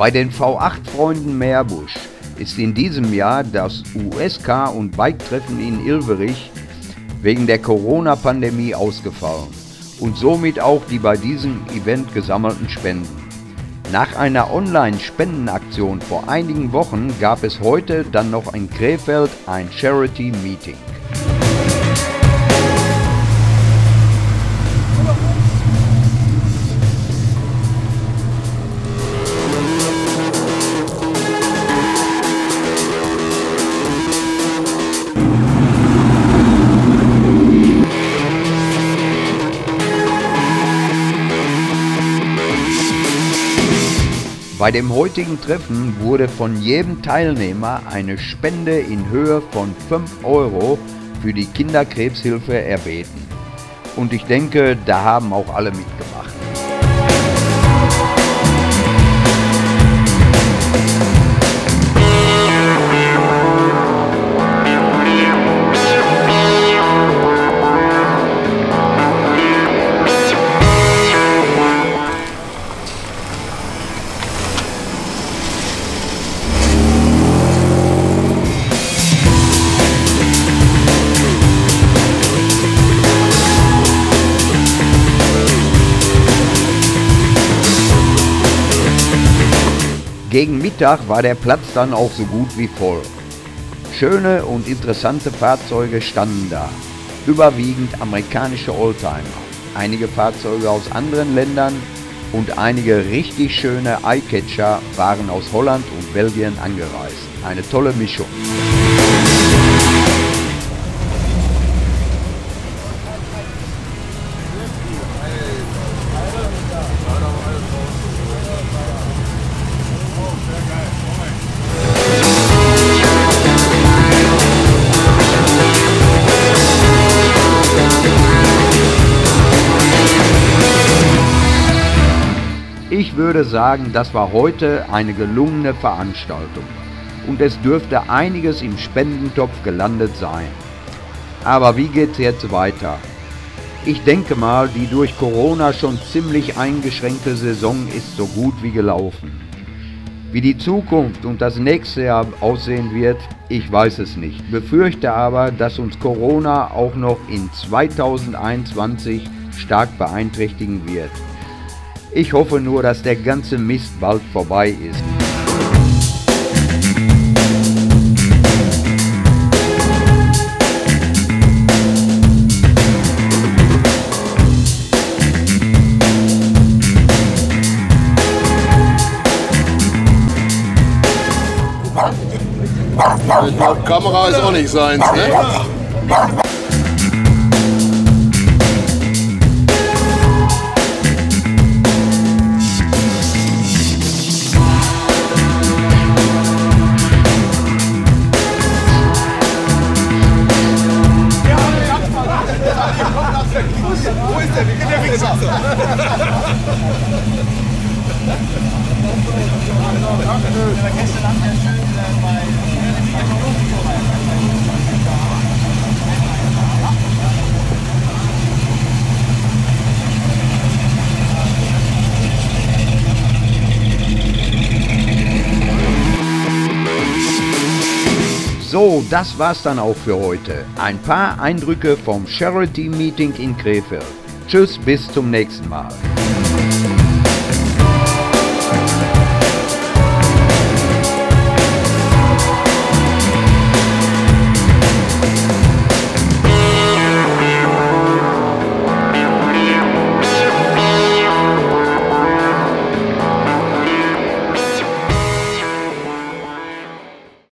Bei den V8-Freunden Meerbusch ist in diesem Jahr das USK und Bike-Treffen in Ilverich wegen der Corona-Pandemie ausgefallen und somit auch die bei diesem Event gesammelten Spenden. Nach einer Online-Spendenaktion vor einigen Wochen gab es heute dann noch in Krefeld ein Charity-Meeting. Bei dem heutigen Treffen wurde von jedem Teilnehmer eine Spende in Höhe von 5 Euro für die Kinderkrebshilfe erbeten. Und ich denke, da haben auch alle mitgemacht. Gegen Mittag war der Platz dann auch so gut wie voll. Schöne und interessante Fahrzeuge standen da, überwiegend amerikanische Oldtimer, einige Fahrzeuge aus anderen Ländern und einige richtig schöne Eyecatcher waren aus Holland und Belgien angereist. Eine tolle Mischung. Würde sagen, das war heute eine gelungene Veranstaltung und es dürfte einiges im Spendentopf gelandet sein. Aber wie geht's jetzt weiter? Ich denke mal, die durch Corona schon ziemlich eingeschränkte Saison ist so gut wie gelaufen. Wie die Zukunft und das nächste Jahr aussehen wird, ich weiß es nicht. Befürchte aber, dass uns Corona auch noch in 2021 stark beeinträchtigen wird. Ich hoffe nur, dass der ganze Mist bald vorbei ist. Kamera ist auch nicht seins, ne? So, das war's dann auch für heute. Ein paar Eindrücke vom Charity Meeting in Krefeld. Tschüss, bis zum nächsten Mal.